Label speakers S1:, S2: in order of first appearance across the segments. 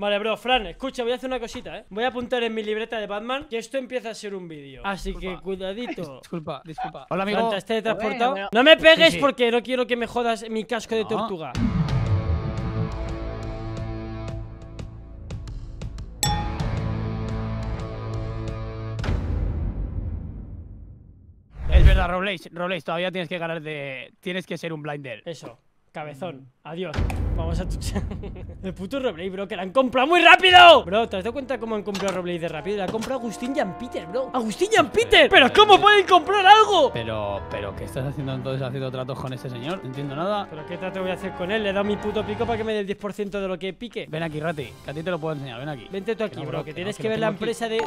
S1: Vale, bro, Fran, escucha, voy a hacer una cosita, ¿eh? Voy a apuntar en mi libreta de Batman que esto empieza a ser un vídeo. Así que cuidadito.
S2: Disculpa, disculpa. Hola, amigo.
S1: Fran, ¿te has No me pegues
S2: Sí, sí.
S1: porque no quiero que me jodas mi casco de tortuga.
S2: Es verdad, Robles, Robles, todavía tienes que ganar de. Tienes que ser un blinder.
S1: Eso, cabezón. Adiós. Vamos a tu... El puto Roblade, bro, que la han comprado muy rápido. Bro, ¿te has dado cuenta cómo han comprado Roblade de rápido? La ha comprado Agustín Peter, bro. ¡Agustín Peter! ¿Pero cómo pueden comprar algo?
S2: Pero, pero, ¿qué estás haciendo entonces haciendo tratos con este señor? No entiendo nada.
S1: ¿Pero qué trato voy a hacer con él? Le he dado mi puto pico para que me dé el 10% de lo que pique.
S2: Ven aquí, Rati, que a ti te lo puedo enseñar, ven aquí.
S1: Vente tú aquí,
S2: no,
S1: bro,
S2: bro,
S1: que
S2: que
S1: tienes
S2: no,
S1: que
S2: que
S1: ver la
S2: aquí.
S1: empresa de...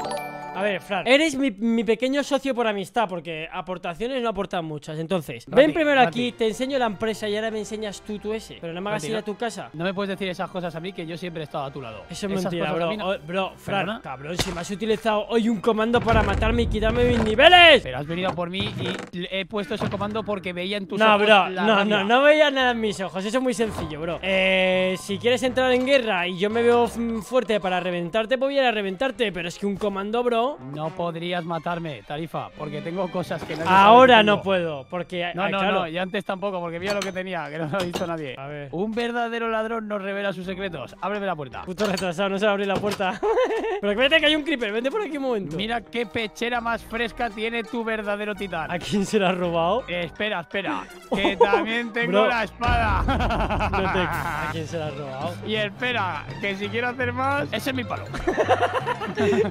S1: A ver, Fran, eres mi, mi pequeño socio por amistad, porque aportaciones no aportan muchas. Entonces,
S2: Rati,
S1: ven primero
S2: Rati.
S1: aquí, te enseño la empresa y ahora me enseñas tú, tú ese. Pero no me hagas ir a tu casa.
S2: No me puedes decir esas cosas a mí que yo siempre he estado a tu lado.
S1: Eso es
S2: Esas
S1: mentira, bro.
S2: no-
S1: bro, Fran,
S2: ¿Perdona?
S1: cabrón, si me has utilizado hoy un comando para matarme y quitarme mis niveles.
S2: Pero has venido por mí y he puesto ese comando porque veía en tus
S1: No,
S2: ojos
S1: bro,
S2: la
S1: no,
S2: rabia.
S1: no, no veía nada en mis ojos. Eso es muy sencillo, bro. Eh, si quieres entrar en guerra y yo me veo fuerte para reventarte, pues voy a ir a reventarte. Pero es que un comando, bro.
S2: No podrías matarme, Tarifa, porque tengo cosas que sabe
S1: Ahora no puedo, porque.
S2: No,
S1: ah,
S2: no,
S1: claro.
S2: no, y antes tampoco, porque mira lo que tenía, que no lo ha visto nadie.
S1: A ver.
S2: Un verdadero ladrón nos revela sus secretos. Ábreme la puerta.
S1: Puto retrasado, no se va a abrir la puerta. pero vete que hay un creeper, vente por aquí un momento.
S2: Mira qué pechera más fresca tiene tu verdadero titán.
S1: ¿A quién se la ha robado?
S2: Eh, espera, espera. Que también tengo
S1: Bro.
S2: la espada.
S1: No te- ¿A quién se la ha robado?
S2: Y espera, que si quiero hacer más, ese es mi palo.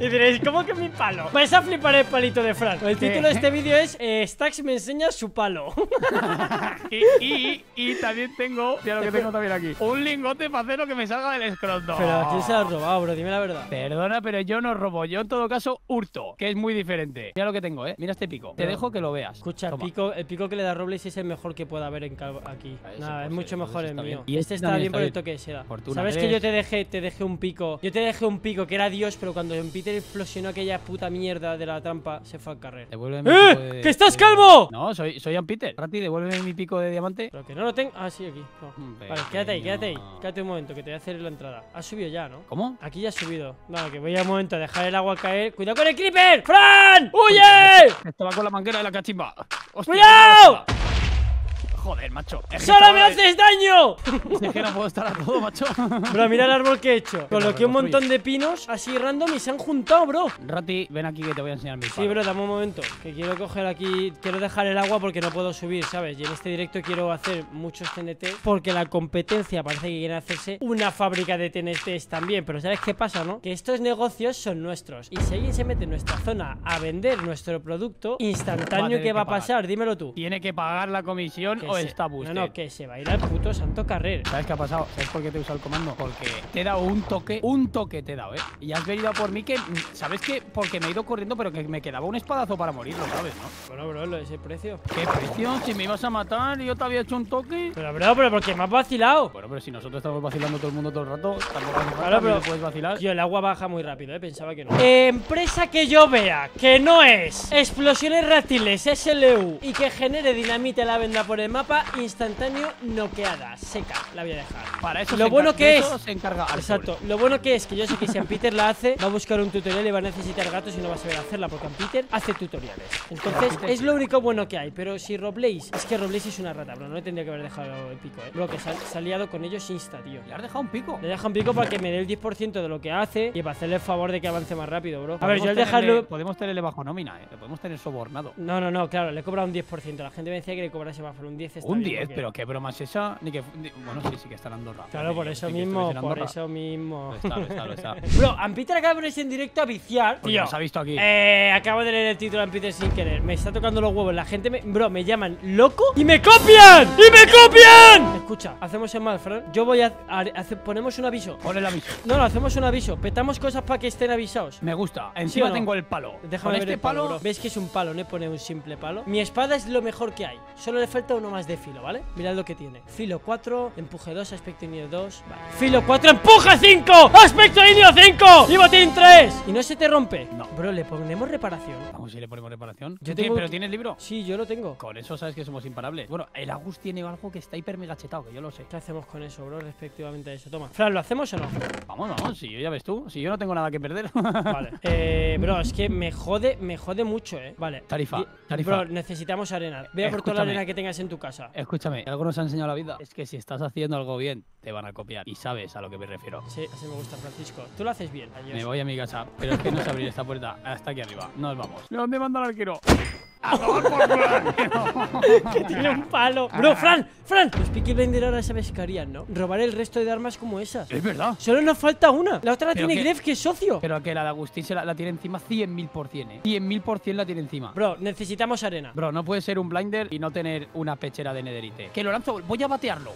S1: Y diréis, ¿cómo que mi palo? Vais a flipar el palito de Fran. El título de este vídeo es eh, Stax me enseña su palo.
S2: Y, y, y también tengo, mira lo que tengo también aquí, un lingote para hacer lo que me salga del escroto.
S1: Pero ¿a quién se la ha robado, bro? Dime la verdad.
S2: Perdona, pero yo no robo. Yo en todo caso hurto, que es muy diferente. Mira lo que tengo, ¿eh? Mira este pico. Te dejo que lo veas.
S1: Escucha, el pico, el pico que le da Robles es el mejor que pueda haber en aquí.
S2: Ah,
S1: Nada, es mucho mejor el mío.
S2: Y
S1: este
S2: este
S1: está bien por el toque de seda. ¿Sabes que yo te dejé, te dejé un pico? Yo te dejé un pico que era Dios, pero cuando Peter explosionó aquella puta mierda de la trampa, se fue al carrer.
S2: Devuélveme
S1: ¡Eh!
S2: de-
S1: ¡Que estás
S2: de-
S1: calvo!
S2: No, soy, soy Peter. Rati, devuélveme mi pico de diamante.
S1: Pero que no lo tengo. Ah, sí, aquí. No.
S2: Mm,
S1: Vale, quédate ahí, quédate ahí. Quédate un momento, que te voy a hacer la entrada. Ha subido ya, ¿no?
S2: ¿Cómo?
S1: Aquí ya ha subido. Vale, que voy a un momento a dejar el agua caer. ¡Cuidado con el creeper! ¡Fran! ¡Huye!
S2: Estaba con la manguera de la cachimba. ¡Hostia,
S1: ¡Cuidado!
S2: Joder, macho. Es
S1: ¡Solo me haces daño!
S2: Es que no puedo estar a todo, macho.
S1: Bro, mira el árbol que he hecho. Coloqué un montón de pinos así random y se han juntado, bro.
S2: Rati, ven aquí que te voy a enseñar mi
S1: Sí, bro, dame un momento. Que quiero coger aquí. Quiero dejar el agua porque no puedo subir, ¿sabes? Y en este directo quiero hacer muchos TNT. Porque la competencia parece que quiere hacerse una fábrica de TNTs también. Pero ¿sabes qué pasa, no? Que estos negocios son nuestros. Y si alguien se mete en nuestra zona a vender nuestro producto, instantáneo, ¿qué
S2: que
S1: va a pasar? Dímelo tú.
S2: ¿Tiene que pagar la comisión
S1: Que
S2: o
S1: se-
S2: está busted?
S1: No, no, que se va a ir al puto santo carrer.
S2: ¿Sabes qué ha pasado? ¿Sabes por qué te he usado el comando? Porque te he dado un toque, un toque te he dado, ¿eh? Y has venido a por mí que, ¿sabes qué? Porque me he ido corriendo, pero que me quedaba un espadazo para morir, ¿lo sabes, no?
S1: Bueno, bro, lo de ese precio.
S2: ¿Qué precio? Si me ibas a matar y yo te había hecho un toque.
S1: Pero, bro, pero porque me has vacilado.
S2: Bueno, pero si nosotros estamos vacilando todo el mundo todo el rato, tampoco hace falta,
S1: Claro,
S2: puedes vacilar.
S1: Tío, el agua baja muy rápido, eh. Pensaba que no. empresa que yo vea que no es explosiones reptiles SLU y que genere dinamita la venda por el mapa, instantáneo noqueada, seca, la voy a dejar.
S2: Para eso
S1: Lo
S2: se
S1: bueno que es-
S2: se encarga.
S1: Exacto, lo bueno que es que yo sé que si Peter la hace, va a buscar un tutorial y va a necesitar gatos y no va a saber hacerla, porque Peter hace tutoriales. Entonces, es lo único bueno que hay. Pero si Roblaze, es que Roblaze es una rata, bro. No le tendría que haber dejado el pico, eh. Bro, que se ha, se ha liado con ellos insta, tío.
S2: Le has dejado un pico.
S1: Le deja un pico para que me dé el 10% de lo que hace y para hacerle el favor de que avance más rápido, bro. A ver, yo al dejarlo.
S2: Podemos tenerle bajo nómina, ¿eh? Le podemos tener sobornado.
S1: No, no, no, claro, le cobra un 10%. La gente me decía que le cobrase por un 10. Está
S2: Un
S1: bien,
S2: 10,
S1: porque-
S2: pero qué broma es esa. Ni que, ni- bueno, sí, sí que está en Andorra.
S1: Claro, por eso
S2: sí
S1: mismo, por eso mismo.
S2: Lo está, lo está, lo está.
S1: Bro, Ampiter acaba de ponerse en directo a viciar.
S2: Porque
S1: Tío,
S2: nos ha visto aquí.
S1: Eh, acabo de leer el título de Ampiter sin querer. Me está tocando los huevos. La gente me. Bro, me llaman loco y me copian. ¡Y me copian! Escucha, hacemos el mal, Fran. Yo voy a. a- ponemos un aviso.
S2: Pon el aviso.
S1: No, no, hacemos un aviso. Petamos cosas para que estén avisados.
S2: Me gusta.
S1: ¿Sí
S2: Encima
S1: no?
S2: tengo el palo.
S1: Déjame
S2: Con
S1: ver
S2: este
S1: el palo,
S2: palo.
S1: bro. ¿Ves que es un palo? No pone un simple palo. Mi espada es lo mejor que hay. Solo le falta uno más más de filo, ¿vale? Mirad lo que tiene. Filo 4, empuje 2, aspecto inio 2. Vale. Filo 4, empuje 5, aspecto inio 5 y botín 3. Y no se te rompe.
S2: No.
S1: Bro, le ponemos reparación.
S2: Vamos, si le ponemos reparación.
S1: Yo
S2: ¿Tú
S1: tengo-?
S2: ¿Pero tienes libro?
S1: Sí, yo lo tengo.
S2: Con eso sabes que somos imparables. Bueno, el Agus tiene algo que está hiper mega chetado, que yo lo sé.
S1: ¿Qué hacemos con eso, bro? Respectivamente a eso. Toma. Fran, ¿lo hacemos o no?
S2: Vamos, vamos, si yo ya ves tú. Si yo no tengo nada que perder.
S1: Vale. Eh, bro, es que me jode, me jode mucho, eh. Vale.
S2: Tarifa, tarifa.
S1: Bro, necesitamos arena. Ve a por toda la arena que tengas en tu casa.
S2: Escúchame, algo nos ha enseñado la vida. Es que si estás haciendo algo bien, te van a copiar. Y sabes a lo que me refiero.
S1: Sí, así me gusta, Francisco. Tú lo haces bien. Adiós.
S2: Me voy a mi casa, pero es que no sé abrir esta puerta hasta aquí arriba. Nos vamos. ¿De dónde manda el arquero?
S1: que tiene un palo. Bro, Fran, Fran. Los Peaky Blinders ahora sabes qué harían, ¿no? Robar el resto de armas como esas.
S2: Es verdad.
S1: Solo nos falta una. La otra la tiene
S2: que-
S1: Gref, que es socio.
S2: Pero que la de Agustín se la, la tiene encima 100.000%, ¿eh? 100.000% la tiene encima.
S1: Bro, necesitamos arena.
S2: Bro, no puede ser un blinder y no tener una pechera de nederite. Que lo lanzo, voy a batearlo.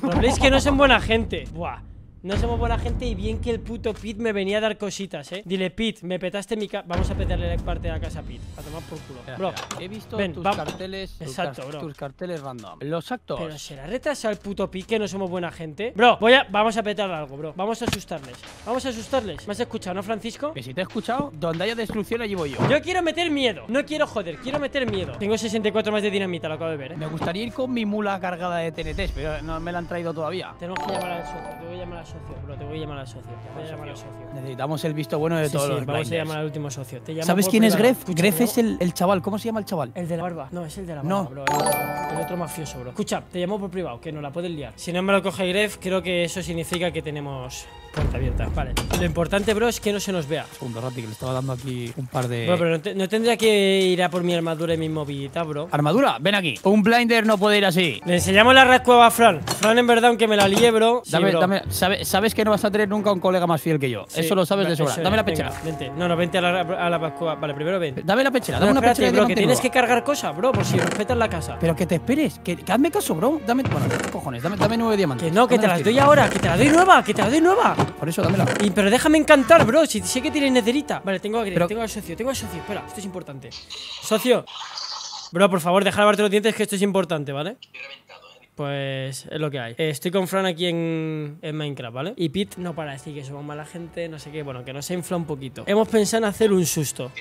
S1: Pero veis que no son buena gente. Buah. No somos buena gente y bien que el puto Pete me venía a dar cositas, eh. Dile, Pete, me petaste mi casa. Vamos a petarle la parte de la casa a Pete. A tomar por culo. Bro.
S2: He visto
S1: ven,
S2: tus carteles.
S1: Exacto, bro.
S2: Tus carteles random. Los actos.
S1: pero será retrasado el puto Pete que no somos buena gente. Bro, voy a. Vamos a petarle algo, bro. Vamos a asustarles. Vamos a asustarles. ¿Me has escuchado, no, Francisco?
S2: Que si te he escuchado, donde haya destrucción allí voy yo.
S1: Yo quiero meter miedo. No quiero joder, quiero meter miedo. Tengo 64 más de dinamita, lo acabo de ver, eh.
S2: Me gustaría ir con mi mula cargada de TNTs, pero no me la han traído todavía.
S1: Tenemos que llamar al socio. Te voy a llamar al socio, bro. Te voy a llamar al socio. Te voy a llamar al socio.
S2: Necesitamos el visto bueno de
S1: Sí,
S2: todos
S1: sí,
S2: los
S1: vamos a llamar al último socio. Te
S2: ¿Sabes quién es. Gref? Gref es el, el chaval. ¿Cómo se llama el chaval?
S1: El de la barba. No, es el de la barba,
S2: No.
S1: bro. El, el otro mafioso, bro. Escucha, te llamo por privado, que no la puedes liar. Si no me lo coge Gref, creo que eso significa que tenemos puerta abierta. Vale. Lo importante, bro, es que no se nos vea.
S2: Segundo, Rati, que le estaba dando aquí un par de.
S1: Bro, pero no, te- no tendría que ir a por mi armadura y mi movilidad, bro.
S2: Armadura, ven aquí. Un blinder no puede ir así.
S1: Le enseñamos la red cueva a Fran. Fran, en verdad, aunque me la lié, bro. sí,
S2: Dame,
S1: bro.
S2: dame, sabe- sabes que no vas a tener nunca un colega más fiel que yo.
S1: Sí,
S2: Eso lo sabes de sobra.
S1: es,
S2: Dame la
S1: venga,
S2: pechera.
S1: vente. No, no, vente a la, a la cueva. Vale, primero ven.
S2: Dame la pechera,
S1: No,
S2: dame una
S1: espérate,
S2: pechera
S1: bro, que tienes que cargar cosas, bro, por si respetas la casa.
S2: Pero que te esperes, que, que hazme caso, bro. Dame, bueno, ¿qué cojones? Dame, dame nueve diamantes.
S1: Que no, que
S2: Dame
S1: te las doy ahora, que te la doy nueva, que te la doy nueva.
S2: Por eso, dámela.
S1: Y, pero déjame encantar, bro. Si sé que tienes nederita. Vale, tengo a
S2: Pero-
S1: tengo al socio, tengo al socio. Espera, esto es importante. Socio. Bro, por favor, deja de lavarte los dientes, que esto es importante, ¿vale? Pues es lo que hay. Eh, estoy con Fran aquí en, en Minecraft, ¿vale? Y Pete no para decir que somos mala gente, no sé qué, bueno, que nos infla un poquito. Hemos pensado en hacer un susto.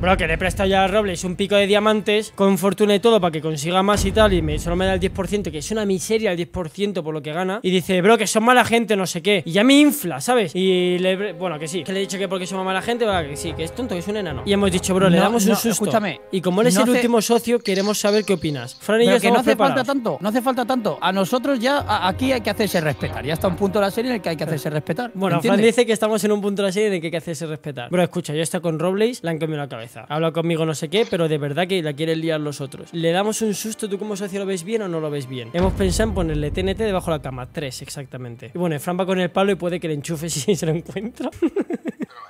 S1: Bro, que le he prestado ya a Robles un pico de diamantes con fortuna y todo para que consiga más y tal. Y me, solo me da el 10%, que es una miseria el 10% por lo que gana. Y dice, bro, que son mala gente, no sé qué. Y ya me infla, ¿sabes? Y le. Bueno, que sí. Que le he dicho que porque somos mala gente, va, que sí, que es tonto, que es un enano. Y hemos dicho, bro, le
S2: No,
S1: damos un susto.
S2: escúchame,
S1: Y como él es
S2: no
S1: el
S2: hace-
S1: último socio, queremos saber qué opinas. Fran y yo
S2: Pero que no hace falta tanto, no hace falta tanto. A nosotros ya, a- aquí hay que hacerse respetar. Ya está un punto de la serie en el que hay que hacerse respetar.
S1: Bueno, Fran dice que estamos en un punto de la serie en el que hay que hacerse respetar. Bro, escucha, yo estoy con Robles, le han comido la cabeza. Habla conmigo no sé qué, pero de verdad que la quieren liar los otros. Le damos un susto, ¿tú como socio lo ves bien o no lo ves bien? Hemos pensado en ponerle TNT debajo de la cama, tres exactamente. Y bueno, Fran va con el palo y puede que le enchufe si se lo encuentra.
S3: Pero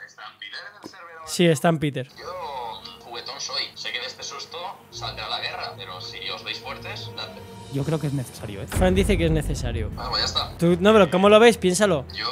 S3: está en Peter en el servidor.
S1: sí, está en Peter.
S3: Yo
S2: Yo creo que es necesario, ¿eh?
S1: Fran dice que es necesario.
S3: Ah, pues ya está.
S1: Tú, no, pero ¿cómo lo ves? Piénsalo.
S3: Yo.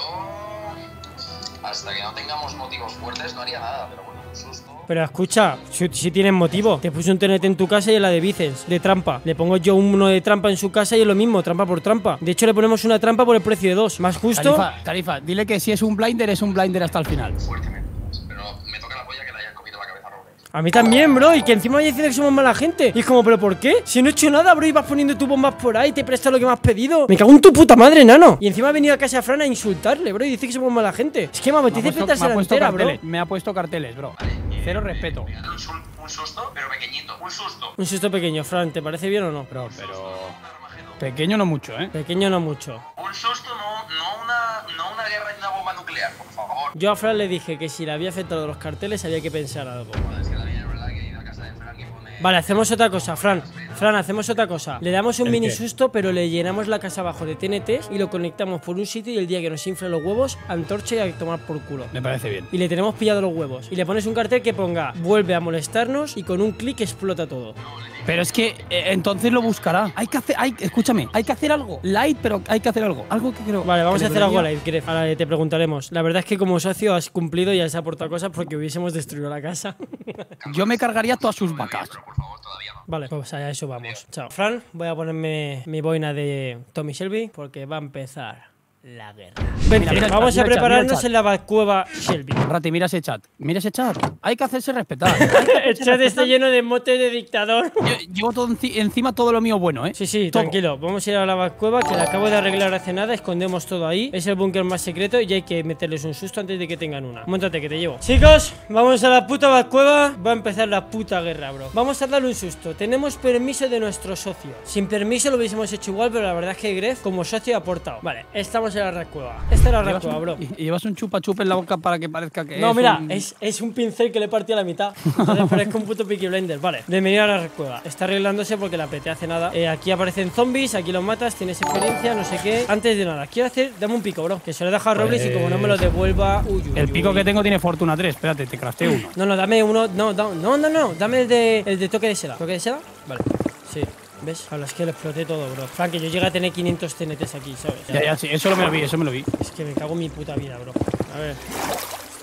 S3: Hasta que no tengamos motivos fuertes, no haría nada, pero bueno, un susto.
S1: Pero escucha, si, si tienen motivo, te puse un TNT en tu casa y en la de Vicens, de trampa. Le pongo yo uno de trampa en su casa y es lo mismo, trampa por trampa. De hecho, le ponemos una trampa por el precio de dos. Más justo.
S2: Tarifa, Tarifa, dile que si es un blinder, es un blinder hasta el final.
S3: Fuertemente. Pero me toca la polla que le hayan comido la cabeza a.
S1: A mí también, bro, y que encima me dice que somos mala gente. Y es como, ¿pero por qué? Si no he hecho nada, bro, y vas poniendo tus bombas por ahí, te presto lo que me has pedido. Me cago en tu puta madre, nano. Y encima ha venido a casa de Fran a insultarle, bro, y dice que somos mala gente. Es que me
S2: Me ha
S1: apetece petarse la entera, bro.
S2: me ha puesto carteles, bro. Cero respeto.
S3: Me dan un, sul- un susto, pero pequeñito. Un susto.
S1: Un susto pequeño, Fran, ¿te parece bien o no?
S2: Bro, pero. Pequeño no mucho, ¿eh?
S1: Pequeño no mucho.
S3: Un susto, no, no, una, no una guerra y una bomba nuclear, por favor.
S1: Yo a Fran le dije que si le había afectado los carteles había que pensar algo.
S3: Bueno, es que también
S1: Vale, hacemos otra cosa, Fran. Fran, hacemos otra cosa. Le damos un
S2: ¿El
S1: mini
S2: qué?
S1: susto, pero le llenamos la casa abajo de TNTs y lo conectamos por un sitio y el día que nos infle los huevos, antorcha y a tomar por culo.
S2: Me parece bien.
S1: Y le tenemos pillado los huevos. Y le pones un cartel que ponga vuelve a molestarnos y con un clic explota todo.
S2: Pero es que eh, entonces lo buscará. Hay que hacer, hay, escúchame, hay que hacer algo. Light, pero hay que hacer algo. Algo que creo.
S1: Vale, vamos a hacer algo live, Gref. Ahora te preguntaremos. La verdad es que como socio has cumplido y has aportado cosas porque hubiésemos destruido la casa.
S2: Yo me cargaría todas sus vacas.
S3: Por favor, todavía no.
S1: Vale, pues a eso vamos. Chao. Fran, voy a ponerme mi boina de Tommy Shelby porque va a empezar la guerra. Vente,
S2: Mira, mira
S1: vamos a prepararnos
S2: chat.
S1: en la cueva Shelby.
S2: Rati, mira ese chat. Mira ese chat. Hay que hacerse respetar.
S1: El chat está lleno de motes de dictador.
S2: Yo- Llevo todo enci- encima todo lo mío bueno, ¿eh?
S1: Sí, sí,
S2: Todo.
S1: tranquilo. Vamos a ir a la cueva que la acabo de arreglar hace nada. Escondemos todo ahí. Es el búnker más secreto y hay que meterles un susto antes de que tengan una. Móntate que te llevo. Chicos, vamos a la puta cueva. Va a empezar la puta guerra, bro. Vamos a darle un susto. Tenemos permiso de nuestro socio. Sin permiso lo hubiésemos hecho igual, pero la verdad es que Gref, como socio, ha aportado. Vale, estamos es la
S2: Llevas
S1: cueva,
S2: un-
S1: bro.
S2: y, y llevas un chupa chupa en la boca para que parezca que
S1: No,
S2: es
S1: mira,
S2: un-
S1: es, es un pincel que le partí a la mitad. Entonces parezco un puto Peaky Blender. Vale, bienvenido a la cueva. Está arreglándose porque la apreté hace nada. Eh, aquí aparecen zombies, aquí los matas, tienes experiencia, no sé qué. Antes de nada, quiero hacer, dame un pico, bro. Que se lo he dejado a Robles y como no me lo devuelva. Uy, uy,
S2: El pico
S1: uy.
S2: que tengo tiene Fortuna 3. Espérate, te crafteo uno.
S1: No, no, dame uno. No, no, no, no, no. Dame el de, el de toque de seda. ¿Toque de seda? Vale. Sí. ¿Ves? A es que lo exploté todo, bro. Frank, que yo llegué a tener 500 TNTs aquí, ¿sabes?
S2: Ya, ya, sí, eso lo me lo vi, eso me lo vi.
S1: Es que me cago en mi puta vida, bro. A ver.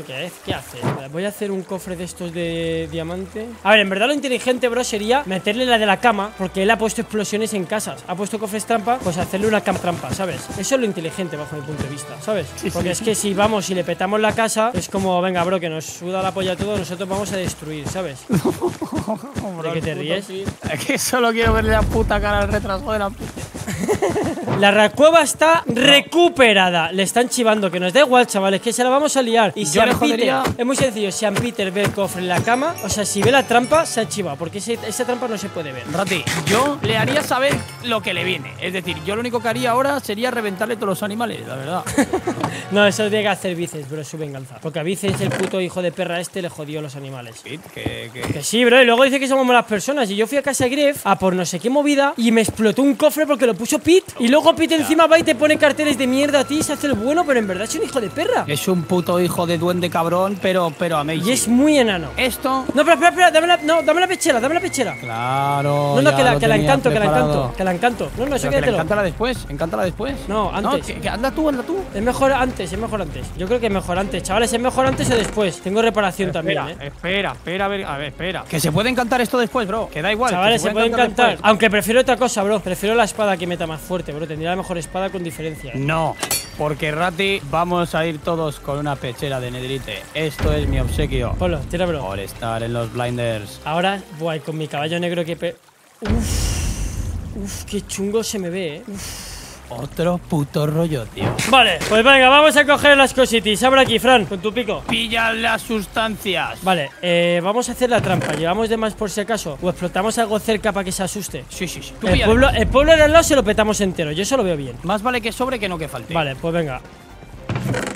S1: ¿Esto qué es? ¿Qué hace? Voy a hacer un cofre de estos de diamante. A ver, en verdad lo inteligente, bro, sería meterle la de la cama, porque él ha puesto explosiones en casas. Ha puesto cofres trampa, pues hacerle una cam trampa, ¿sabes? Eso es lo inteligente bajo mi punto de vista, ¿sabes? Porque es que si vamos y le petamos la casa, es como, venga, bro, que nos suda la polla todo, nosotros vamos a destruir, ¿sabes? ¿De qué te ríes?
S2: Es que solo quiero verle la puta cara al retraso de la puta.
S1: La recueva está recuperada. Le están chivando, que nos da igual, chavales, que se la vamos a liar. Y si Peter, es muy sencillo, si Ann Peter ve el cofre en la cama, o sea, si ve la trampa, se ha chivado, porque ese- esa trampa no se puede ver.
S2: Rati, yo le haría saber lo que le viene. Es decir, yo lo único que haría ahora sería reventarle todos los animales, la verdad.
S1: No, eso tiene que hacer Vices, bro, es su venganza. Porque a Vices, el puto hijo de perra este, le jodió los animales.
S2: Pit, que, que-
S1: Que sí, bro, y luego dice que somos malas personas. Y yo fui a casa de Gref a por no sé qué movida y me explotó un cofre porque lo puso Pete. Y luego Pete encima va y te pone carteles de mierda a ti y se hace el bueno, pero en verdad es un hijo de perra.
S2: Es un puto hijo de duende cabrón, pero, pero amazing.
S1: Y es muy enano.
S2: Esto.
S1: No, pero espera, espera, dame la, no, dame la pechera, dame la pechera.
S2: Claro.
S1: No, no, que la, que la encanto, que la encanto, que la encanto. No, no, eso
S2: que
S1: quédatelo.
S2: encanta después, encántala después.
S1: No, antes.
S2: que, que anda tú, anda tú.
S1: Es mejor antes, es mejor antes. Yo creo que es mejor antes. Chavales, ¿es mejor antes o después? Tengo reparación también,
S2: Espera,
S1: eh.
S2: espera, espera, a ver, a ver, espera. Que se puede encantar esto después, bro. Que da igual.
S1: Chavales, se puede encantar.
S2: después.
S1: Aunque prefiero otra cosa, bro. Prefiero la espada que meta más fuerte, bro. Tendría la mejor espada con diferencia. eh.
S2: No, porque Rati, vamos a ir todos con una pechera de nedrite. Esto es mi obsequio.
S1: Ponlo, tira, bro.
S2: Por estar en los blinders.
S1: Ahora, guay, con mi caballo negro que pe... Uf, uf, qué chungo se me ve, eh. Uf.
S2: Otro puto rollo, tío.
S1: Vale, pues venga, vamos a coger las cositas. Abre aquí, Fran, con tu pico.
S2: Pilla las sustancias.
S1: Vale, eh, vamos a hacer la trampa. ¿Llevamos de más por si acaso? ¿O explotamos algo cerca para que se asuste?
S2: Sí, sí, sí. Tú
S1: El pueblo, el pueblo de al lado se lo petamos entero. Yo eso lo veo bien.
S2: Más vale que sobre que no que falte.
S1: Vale, pues venga.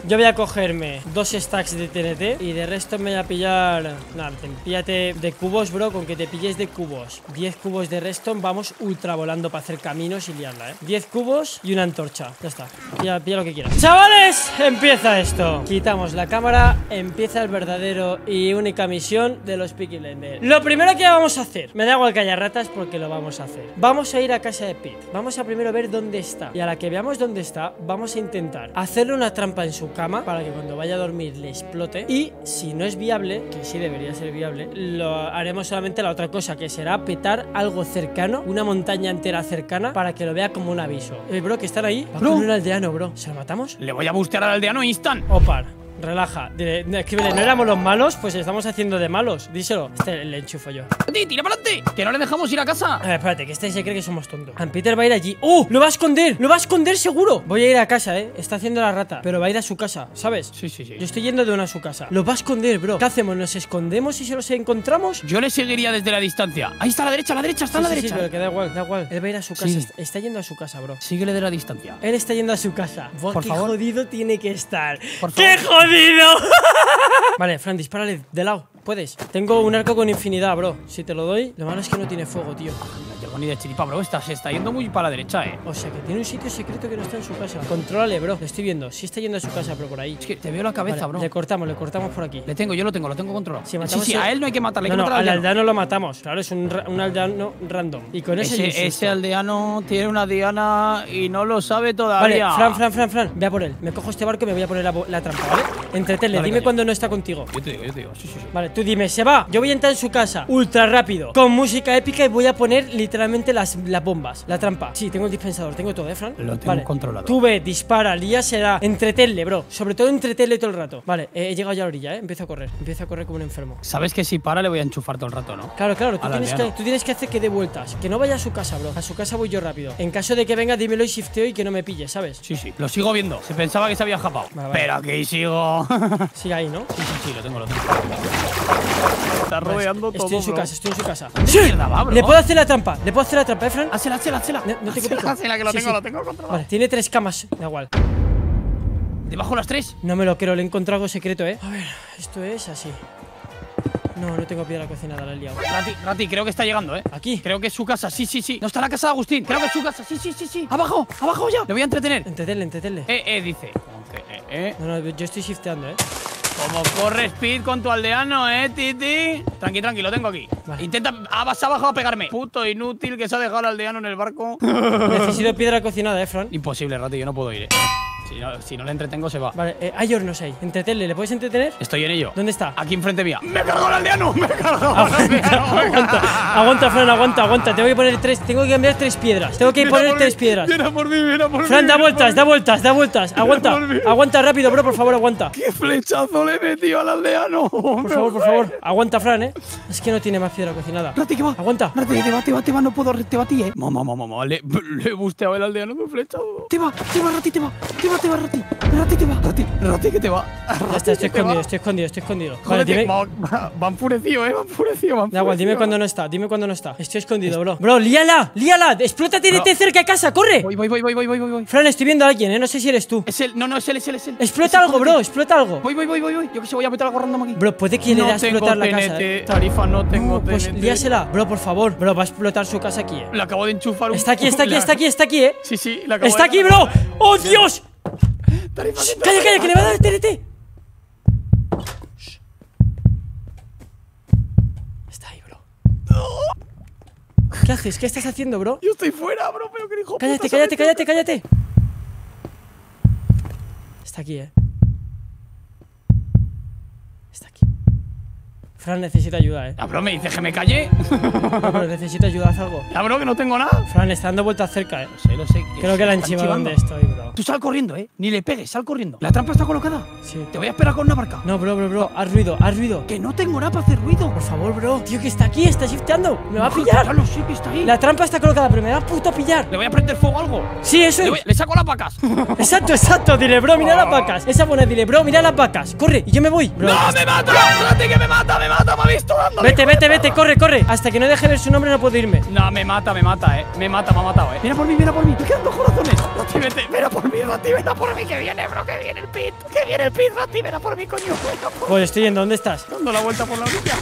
S1: Yo voy a cogerme dos stacks de TNT y de resto me voy a pillar. Nada, te- píllate de cubos, bro. Con que te pilles de cubos. 10 cubos de redstone, vamos ultra volando para hacer caminos y liarla, eh. 10 cubos y una antorcha. Ya está. Pilla, pilla lo que quieras. ¡Chavales! Empieza esto. Quitamos la cámara. Empieza el verdadero y única misión de los Peaky Blinders. Lo primero que vamos a hacer. Me da igual que haya ratas porque lo vamos a hacer. Vamos a ir a casa de Pete. Vamos a primero ver dónde está. Y a la que veamos dónde está, vamos a intentar hacerle una trampa en su cama para que cuando vaya a dormir le explote. Y si no es viable, que sí debería ser viable, lo haremos solamente la otra cosa, que será petar algo cercano, una montaña entera cercana, para que lo vea como un aviso. Eh, bro, que están ahí. Va
S2: Bro.
S1: con un aldeano, bro. ¿Se lo matamos?
S2: Le voy a bustear al aldeano instant.
S1: Opar. Relaja, Dile- no, escríbele, no éramos los malos, pues estamos haciendo de malos. Díselo. Este le enchufo yo.
S2: Rati, tira para adelante. Que no le dejamos ir a casa.
S1: A ver, espérate, que este se cree que somos tontos. And Peter va a ir allí. ¡Oh! ¡Lo va a esconder! ¡Lo va a esconder seguro! Voy a ir a casa, ¿eh? Está haciendo la rata. Pero va a ir a su casa, ¿sabes?
S2: Sí, sí, sí.
S1: Yo estoy yendo de una a su casa. Lo va a esconder, bro. ¿Qué hacemos? ¿Nos escondemos y se los encontramos?
S2: Yo le seguiría desde la distancia. Ahí está a la derecha, a la derecha, está a la
S1: Sí, sí, sí,
S2: derecha.
S1: pero que da igual, da igual. Él va a ir a su casa.
S2: Sí.
S1: Está, está yendo a su casa, bro.
S2: Síguele de la distancia.
S1: Él está yendo a su casa. Buah,
S2: Por
S1: qué
S2: favor.
S1: jodido tiene que estar.
S2: Por
S1: ¡Qué
S2: favor.
S1: vale, Fran, dispárale de lado. Puedes. Tengo un arco con infinidad, bro. Si te lo doy, lo malo es que no tiene fuego, tío.
S2: Ni de chiripa, bro. Esta se está yendo muy para la derecha, eh.
S1: O sea que tiene un sitio secreto que no está en su casa. Contrólale, bro. Lo estoy viendo. Sí está yendo a su casa, pero por ahí.
S2: Es que te veo la cabeza,
S1: Vale,
S2: bro.
S1: Le cortamos, le cortamos por aquí.
S2: Le tengo, yo lo tengo, lo tengo controlado.
S1: Si
S2: Sí,
S1: matamos
S2: sí,
S1: a-
S2: a él no hay que matarle,
S1: No,
S2: que
S1: no,
S2: matar
S1: al
S2: al aldeano.
S1: lo matamos. Claro, es un, ra- un aldeano random. Y con ese,
S2: Ese, ese aldeano tiene una diana y no lo sabe
S1: Vale,
S2: todavía.
S1: Fran, Fran, Fran, Fran, ve a por él. Me cojo este barco y me voy a poner la, trampa, ¿vale? Entretenle,
S2: Vale,
S1: dime
S2: coño.
S1: cuando no está contigo.
S2: Yo te digo, yo te digo. Sí, sí, sí.
S1: Vale, tú dime, se va. Yo voy a entrar en su casa, ultra rápido, con música épica y voy a poner literalmente las, las bombas, la trampa. Sí, tengo el dispensador, tengo todo, ¿eh, Fran?
S2: Lo tengo
S1: vale.
S2: controlado.
S1: Tú ve, dispara, Lía será. Entretenle, bro. Sobre todo entretenle todo el rato. Vale, eh, he llegado ya a la orilla, ¿eh? Empiezo a correr. Empiezo a correr como un enfermo.
S2: Sabes que si para le voy a enchufar todo el rato, ¿no?
S1: Claro, claro, tú tienes, que, tú tienes que hacer que dé vueltas. Que no vaya a su casa, bro. A su casa voy yo rápido. En caso de que venga, dímelo y shifteo y que no me pille, ¿sabes?
S2: Sí, sí. Lo sigo viendo. Se pensaba que se había japado.
S1: Vale, vale.
S2: Pero aquí sigo.
S1: Sigue ahí, ¿no?
S2: sí, sí, sí, lo tengo, lo tengo. Está rodeando
S1: estoy
S2: todo.
S1: en su
S2: bro.
S1: casa, estoy en su casa.
S2: ¿Dónde mierda va, bro?
S1: Le puedo hacer la trampa, le puedo hacer la trampa, ¿eh, Fran?
S2: Házela, házela, házela.
S1: No, no te
S2: Házela,
S1: complico.
S2: házela, que lo
S1: Sí,
S2: tengo,
S1: sí.
S2: lo tengo controlado.
S1: Vale, tiene tres camas, da igual.
S2: ¿Debajo las tres?
S1: No me lo creo, le he encontrado algo secreto, ¿eh? A ver, esto es así. No, no tengo piedra cocinada, la he liado.
S2: Rati, Rati, creo que está llegando, ¿eh?
S1: ¿Aquí?
S2: Creo que es su casa, sí, sí, sí. No está la casa de Agustín. Creo que es su casa, sí, sí, sí, sí. Abajo, abajo ya. Le voy a entretener.
S1: Entretenle, entretenle.
S2: Eh, eh, dice. Aunque, eh, eh.
S1: No, no, yo estoy shifteando, ¿eh?
S2: Como corre Speed con tu aldeano, eh, Titi. Tranqui, tranqui, lo tengo aquí.
S1: Vale.
S2: Intenta ah, vas abajo a pegarme. Puto inútil que se ha dejado el aldeano en el barco.
S1: Necesito piedra cocinada, ¿eh, Fran?
S2: Imposible, Rati, yo no puedo ir, eh. Si no, si no le entretengo, se va.
S1: Vale, eh, hay hornos ahí. Entretenle, ¿le puedes entretener?
S2: Estoy en ello.
S1: ¿Dónde está?
S2: Aquí enfrente mía. ¡Me cargó el aldeano! ¡Me cargó el
S1: Aguanta,
S2: aldeano!
S1: aguanta, aguanta, Fran, aguanta, aguanta. Tengo que poner tres, tengo que cambiar tres piedras. Tengo que
S2: Viene
S1: poner
S2: por
S1: tres
S2: mí,
S1: piedras.
S2: Viene por mí, viene por mí.
S1: Fran, da vueltas, da vueltas, da vueltas. Aguanta, aguanta rápido, bro, por favor, aguanta.
S2: ¡Qué flechazo le metió al aldeano!
S1: Por favor, por favor. Aguanta, Fran, eh. Es que no tiene más piedra cocinada.
S2: Rati, ¿qué va?
S1: Aguanta.
S2: Rati, te va, te va, te va, no puedo, te va a ti, eh. Mamá, mamá, mamá, le, le he busteado el aldeano de flechado. Te va, te va, Rati, te va, te va, te va, Rati. Rati, te va, Rati, Rati, que te va.
S1: Ya está, estoy escondido, estoy escondido, estoy escondido. Vale, dime.
S2: Va, va, va enfurecido, eh, va enfurecido, va
S1: Da igual, dime cuándo no está, dime cuándo no está. Estoy escondido, bro. Bro, líala, líala. Explota TNT
S2: Bro.
S1: cerca de casa, corre.
S2: Voy, voy, voy, voy, voy, voy, voy.
S1: Fran, estoy viendo a alguien, eh. No sé si eres tú.
S2: Es él, no, no, es él, es él, es él.
S1: Explota algo, bro, explota algo.
S2: Voy, voy, voy, voy, voy. Yo que se voy a meter algo random aquí.
S1: Bro, puede que le
S2: no
S1: dé a explotar la casa. eh.
S2: Tarifa, no tengo
S1: No, pues
S2: TNT.
S1: líasela. Bro, por favor. Bro, va a explotar su casa aquí, eh.
S2: Le acabo de enchufar un
S1: Está aquí, está aquí,
S2: la-
S1: está aquí, está aquí, eh.
S2: Sí, sí, le acabo
S1: Está
S2: de
S1: aquí, bro. ¡Oh, Dios! Calla, calla, que le va a dar el TNT. Shh. Está ahí, bro. ¿Qué haces? ¿Qué estás haciendo, bro?
S2: Yo estoy fuera, bro, pero que hijo
S1: Cállate,
S2: puta,
S1: cállate, cállate, cállate. Está aquí, eh. Fran necesita ayuda, eh.
S2: Ah, bro, me dice que me calle.
S1: No, pero necesita ayuda, haz algo.
S2: Ya, bro, que no tengo nada.
S1: Fran está dando vueltas cerca, eh.
S2: Lo sé, lo sé.
S1: Creo que la han
S2: Están
S1: chivado
S2: chivando.
S1: donde estoy, bro.
S2: Tú sal corriendo, eh. Ni le pegues, sal corriendo. La trampa está colocada.
S1: Sí.
S2: Te voy a esperar con una barca.
S1: No, bro, bro, bro. Haz ruido, haz ruido.
S2: Que no tengo nada para hacer ruido.
S1: Por favor, bro. Tío, que está aquí, está shifteando. Me va a pillar.
S2: lo sé que está ahí.
S1: La trampa está colocada, pero me va a puto pillar.
S2: Le voy a prender fuego a algo.
S1: Sí, eso
S2: Le,
S1: es.
S2: le saco las vacas.
S1: Exacto, exacto. Dile, bro, mira las vacas. Esa buena, dile, bro, mira las vacas. Corre, y yo me voy. Bro,
S2: ¡No, me mata! ¡Rati, que me mata, me mata! ¡Me ha visto dando!
S1: Vete, vete, vete, corre, corre. Hasta que no deje ver su nombre no puedo irme.
S2: No, me mata, me mata, eh. Me mata, me ha matado, eh. Mira por mí, mira por mí. Me quedan dos corazones. Rati, vete. Mira por mí, Rati, mira por mí. Que viene, bro, que viene el pit. Que viene el pit, Rati. Mira por mí, coño. Por-
S1: Voy, estoy yendo. ¿Dónde estás?
S2: Dando la vuelta por la orilla.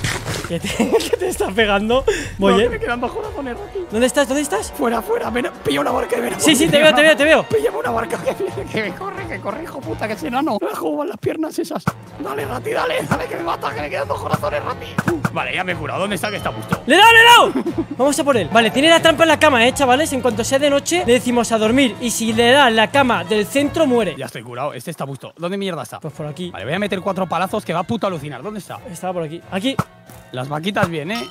S1: ¿Qué te, qué te está pegando? Voy,
S2: No, que
S1: eh.
S2: me quedan dos corazones, Rati.
S1: ¿Dónde estás? ¿Dónde estás?
S2: Fuera, fuera. Ven, pilla una barca y ven.
S1: Sí, sí, te veo, te veo, te veo.
S2: Píllame una barca que viene, que me corre, que corre, hijo puta, que es enano. Me juego las piernas esas. Dale, Rati, dale, dale, que me mata, que me quedan dos corazones. Vale, ya me he curado. ¿Dónde está que está justo?
S1: ¡Le he dado, le he dado! Vamos a por él. Vale, tiene la trampa en la cama, eh, chavales. En cuanto sea de noche, le decimos a dormir. Y si le da la cama del centro, muere.
S2: Ya estoy curado. Este está justo. ¿Dónde mierda está?
S1: Pues por aquí.
S2: Vale, voy a meter cuatro palazos que va a puto alucinar. ¿Dónde está?
S1: Estaba por aquí. Aquí.
S2: Las vaquitas bien, ¿eh?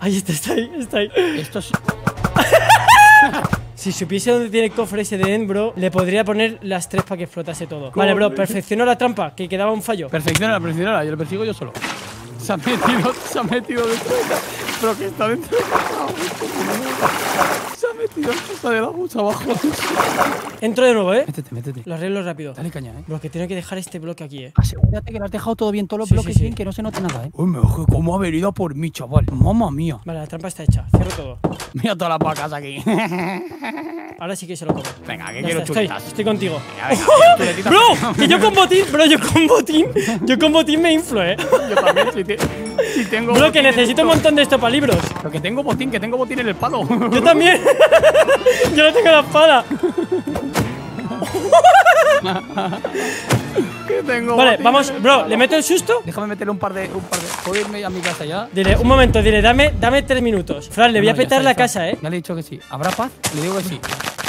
S1: Ahí está, está ahí, está ahí.
S2: Esto es...
S1: Si supiese dónde tiene el cofre ese de End, bro, le podría poner las tres para que explotase todo. Vale, bro, perfeccionó la trampa, que quedaba un fallo.
S2: Perfecciona, perfecciona. Yo lo persigo yo solo. Se ha metido, se ha metido dentro de. Pero que está dentro de casa. El puto de la bus abajo.
S1: Entro de nuevo, ¿eh?
S2: Métete, métete.
S1: Lo arreglo rápido.
S2: Dale caña, eh.
S1: Bro, que tengo que dejar este bloque aquí, ¿eh?
S2: Asegúrate que lo has dejado todo bien, todos los
S1: Sí,
S2: bloques
S1: sí.
S2: bien, que no se note nada, eh. Uy, me ojo, cómo ha venido por mí, chaval. Mamma mía.
S1: Vale, la trampa está hecha. Cierro todo.
S2: Mira todas las vacas aquí.
S1: Ahora sí que se lo como.
S2: Venga, que
S1: Ya
S2: quiero
S1: está, estoy,
S2: chuletas.
S1: estoy contigo.
S2: Venga, venga, chuletitas.
S1: Bro, que yo con botín, bro, yo con botín, yo con botín me inflo, eh.
S2: Yo también, si, te- si tengo.
S1: Bro, que necesito un montón de esto para libros.
S2: Pero que tengo botín, que tengo botín en el palo.
S1: Yo también. yo no tengo la espada.
S2: que tengo
S1: Vale, vamos, bro. ¿le meto el susto?
S2: Déjame meterle un par de. Un par de. ¿Puedo irme a mi casa ya?
S1: Dile, un momento, dile, dame, dame tres minutos. Fran, le voy a
S2: No,
S1: petar
S2: está,
S1: la
S2: está.
S1: casa, eh.
S2: Ya le he dicho que sí. ¿Habrá paz? Le digo que sí.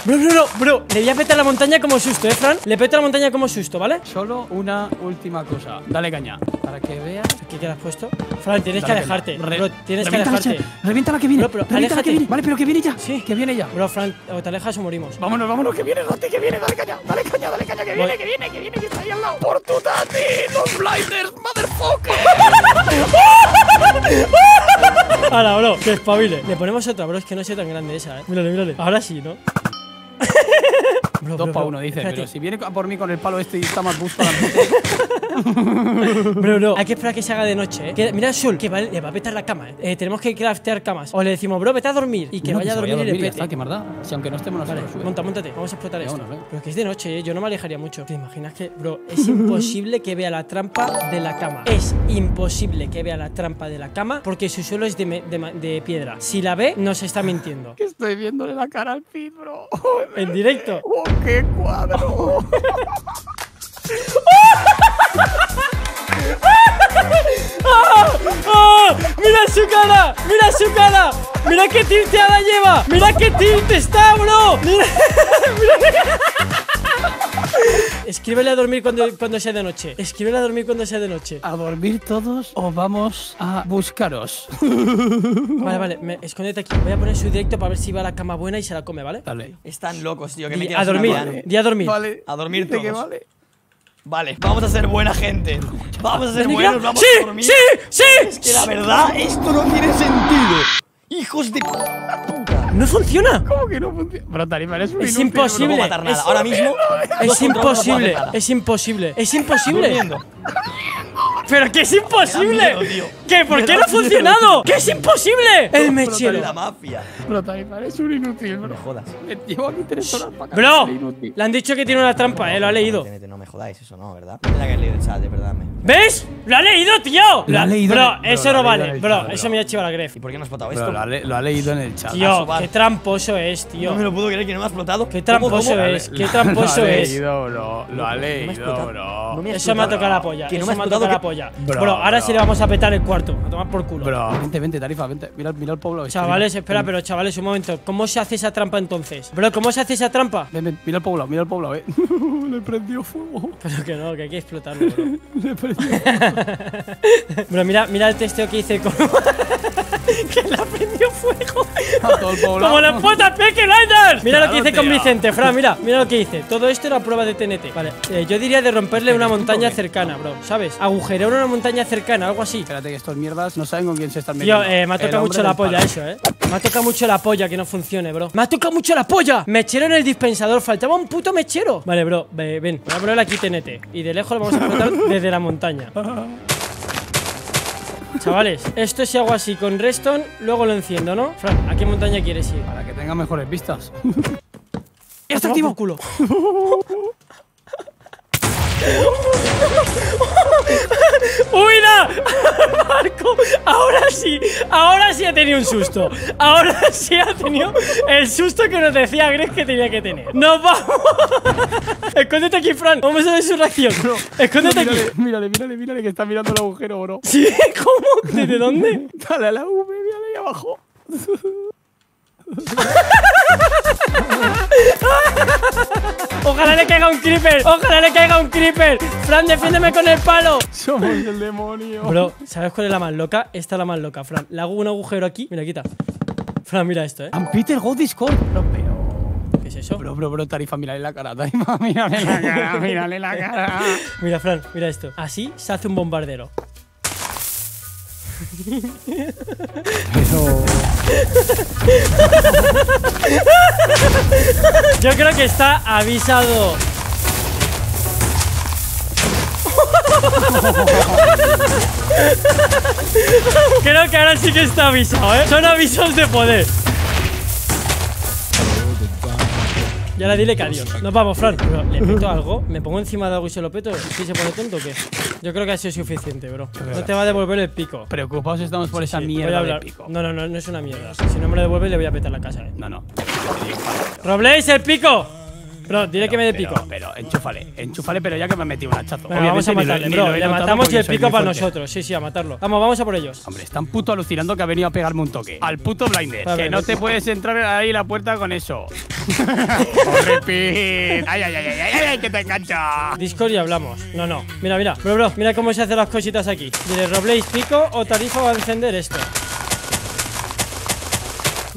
S1: Bro, bro, bro, bro, le voy a petar la montaña como susto, eh, Fran. Le peto la montaña como susto, ¿vale?
S2: Solo una última cosa. Dale caña. Para que veas.
S1: ¿Qué quedas puesto? Fran, tienes que
S2: Dale
S1: alejarte.
S2: caña. Re-
S1: Bro, tienes que alejarte.
S2: cha- Reviéntala que viene.
S1: Bro, pero
S2: reviéntala
S1: aléjate.
S2: que viene. Vale, pero que viene ya.
S1: Sí.
S2: Que viene ya.
S1: Bro, Fran, o te alejas o morimos.
S2: Vámonos, vámonos, que viene, Rote, que viene, dale caña, dale caña, dale caña, que viene, que viene, que viene, que está ahí al lado. ¡Por tu tati! ¡Los blinders, motherfucker!
S1: Ahora, bro, que espabile. Le ponemos otra, bro, es que no sea tan grande esa, eh. Mírale, mírale. Ahora sí, ¿no?
S2: Dos para uno, dice, pero si viene por mí con el palo este y está más busto delante.
S1: Bro, bro, hay que esperar a que se haga de noche, ¿eh? Que- mira el sol, que va- le va a petar la cama, ¿eh? Eh, Tenemos que craftear camas. O le decimos, bro, vete a dormir. Y que
S2: No,
S1: vaya a dormir y le
S2: ya
S1: pete.
S2: está, que más da. Si aunque no estemos
S1: Vale,
S2: nosotros, sube.
S1: monta, montate, vamos a explotar
S2: Ya,
S1: esto.
S2: vámonos, venga.
S1: Pero que es de noche, ¿eh? yo no me alejaría mucho. ¿Te imaginas que, bro, es imposible que vea la trampa de la cama? Es imposible que vea la trampa de la cama porque su suelo es de, me- de ma- de piedra. Si la ve, nos está mintiendo.
S2: Que estoy viéndole la cara al pit, bro.
S1: En directo.
S2: ¡Oh, qué cuadro!
S1: ¡Ah! ¡Mira su cara! ¡Mira su cara! ¡Mira qué tilteada lleva! ¡Mira qué tilte está, bro! ¡Mira! ¡Mira! Escríbele a dormir cuando, cuando sea de noche. Escríbele a dormir cuando sea de noche.
S2: ¿A dormir todos o vamos a buscaros?
S1: Vale, vale, me, escóndete aquí. Voy a poner su directo para ver si va a la cama buena y se la come, ¿vale?
S2: Dale.
S4: Están locos, tío. Que me
S1: Di-
S4: quieras
S1: a dormir,
S4: una
S1: di a dormir.
S2: Vale.
S4: A dormir
S2: Dice que
S4: todos.
S2: vale.
S4: Vale, vamos a ser buena gente. Vamos a ser
S1: ¿Ven,
S4: buenos, vamos
S1: ¡Sí!
S4: a dormir.
S1: ¡Sí! ¡Sí!
S4: Es que la verdad, esto no tiene sentido. Hijos de puta.
S1: ¡No funciona!
S2: ¿Cómo que no funciona? Bro, Tarifa, eres un
S1: Es
S2: inútil,
S1: imposible.
S4: No puedo matar nada.
S1: Es-
S4: Ahora mismo.
S1: Es
S4: uno no puedo
S1: imposible,
S4: hacer nada.
S1: es imposible, es imposible. Pero que es imposible.
S4: miedo, tío.
S1: ¿Qué? ¿Por
S4: Me
S1: qué no ha funcionado? ¡Que es imposible! El mechero.
S4: La mafia.
S2: Bro, Tarifa, eres un inútil, bro.
S4: No me jodas.
S2: Me Llevo aquí tres horas para
S1: Bro,
S2: inútil.
S1: le han dicho que tiene una trampa, eh, lo ha leído.
S4: No me jodáis, eso no, ¿verdad? Tendría que haber leído el chat, de verdad. me-
S1: ¿Ves? ¡Lo ha leído, tío!
S2: Lo ha leído
S1: Bro, eso no vale. Bro,
S2: chat,
S1: eso me ha chivado la gref.
S4: ¿Y por qué no has explotado
S2: Bro,
S4: esto?
S2: lo, ha le- lo ha leído en el chat.
S1: Tío, qué tramposo es, tío.
S4: No me lo puedo creer que no me ha explotado.
S1: Qué
S4: ¿Cómo,
S1: tramposo es, qué tramposo
S2: lo ha
S1: es.
S2: leído, bro. Lo ha leído, bro.
S1: Eso me ha tocado la polla.
S4: Que no
S1: Eso
S4: me ha
S1: tocado la
S4: que-
S2: Bro,
S1: Bro, ahora
S2: bro.
S1: sí le vamos a petar el cuarto. A tomar por culo.
S2: Bro, vente, vente, Tarifa, vente. Mira, mira el pueblo.
S1: Chavales, espera, pero chavales, un momento. ¿Cómo se hace esa trampa entonces? Bro, ¿cómo se hace esa trampa?
S2: Ven, ven, mira el pueblo, mira el pueblo, eh. Le prendió fuego.
S1: Pero que no, que hay que explotarlo, bro.
S2: Le prendió
S1: Bro, mira, mira el testeo que hice con. que prendido fuego.
S2: a todo el pueblo.
S1: Como los putas Blinders. Mira lo que hice con. Vicente, Fran, mira, mira lo que hice. Todo esto era prueba de TNT. Vale, eh, yo diría de romperle una montaña cercana, bro. ¿Sabes? Agujerear una montaña cercana, algo así.
S2: Espérate que estos mierdas no saben con quién se están
S1: Tío,
S2: metiendo.
S1: eh, me ha tocado mucho la polla eso, eh. Me ha tocado mucho la polla que no funcione, bro. Me ha tocado mucho la polla. Mechero en el dispensador. Faltaba un puto mechero. Vale, bro, ve- ven. Voy a poner aquí TNT. Y de lejos lo vamos a explotar desde la montaña. Chavales, esto si hago así con Reston, luego lo enciendo, ¿no? Fran, ¿a qué montaña quieres ir?
S2: Para que tenga mejores vistas.
S1: ¡Ya
S2: está activo!
S1: culo! ¡Huida! Marco, ahora sí, ahora sí ha tenido un susto. Ahora sí ha tenido el susto que nos decía Greg que tenía que tener. ¡Nos vamos! Escóndete aquí, Fran. Vamos a ver su reacción. Escóndete aquí.
S2: Mírale, mírale, mírale, mírale que está mirando el agujero, bro.
S1: ¿Sí? ¿Cómo? ¿Desde dónde?
S2: Dale a la V, mírale ahí abajo.
S1: Ojalá le caiga un creeper. Ojalá le caiga un creeper. Fran, defiéndeme con el palo.
S2: Somos el demonio.
S1: Bro, ¿sabes cuál es la más loca? Esta es la más loca, Fran. Le hago un agujero aquí. Mira, quita. Fran, mira esto, ¿eh?
S2: And Peter Go Discord. Bro, pero.
S1: ¿Qué es eso?
S2: Bro, bro, bro, Tarifa, mírale la cara. Tarifa, mírale la cara, mírale la cara.
S1: Mira, Fran, mira esto. Así se hace un bombardero.
S2: Pero.
S1: Yo creo que está avisado. Creo que ahora sí que está avisado, ¿eh? Son avisos de poder. Y ahora dile que adiós. Nos vamos, Fran. ¿le peto algo? ¿Me pongo encima de algo y se lo peto? ¿Sí se pone tonto o qué? Yo creo que ha sido suficiente, bro. No te va a devolver el pico.
S2: Preocupados estamos por esa mierda de
S1: hablar.
S2: pico.
S1: No, no, no, no es una mierda. Si no me lo devuelve, le voy a petar la casa, eh.
S2: No, no.
S1: ¡Robléis el pico! Bro, dile que me dé
S2: Pero-
S1: pico.
S2: Pero, enchúfale, enchúfale, pero ya que me ha metido un hachazo.
S1: Vamos a
S2: Obviamente ni lo-
S1: matarle,
S2: ni
S1: bro.
S2: lo
S1: Le matamos y el pico para nosotros. Sí, sí, a matarlo. Vamos, vamos a por ellos.
S2: Hombre, están puto alucinando que ha venido a pegarme un toque. Al puto blinder.
S1: Ver,
S2: que no te puedes entrar ahí la puerta con eso. Ay, ay, ay, ay, ay, ay, que te engancha.
S1: Discord y hablamos. No, no. Mira, mira. Bro, bro, mira cómo se hacen las cositas aquí. Dile, Robléis pico o Tarifa va a encender esto.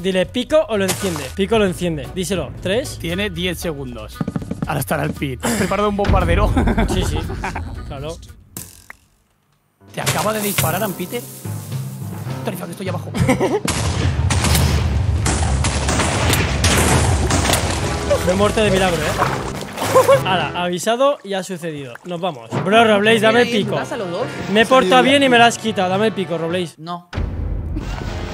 S1: Dile pico o lo enciende. Pico o lo enciende. Díselo. ¿Tres?
S2: Tiene 10 segundos. Ahora estará el Pit. ¿Has preparado un bombardero?
S1: Sí, sí. Claro.
S2: ¿Te acaba de disparar, Peter? Tarifa, que estoy abajo.
S1: Me he muerto de milagro, eh. Ahora, avisado y ha sucedido. Nos vamos. Bro, Robléis, dame el
S5: ¿Ahí en tu
S1: pico.
S5: casa los dos?
S1: Me he portado bien y me lo has quitado. Dame el pico, Robléis.
S5: No.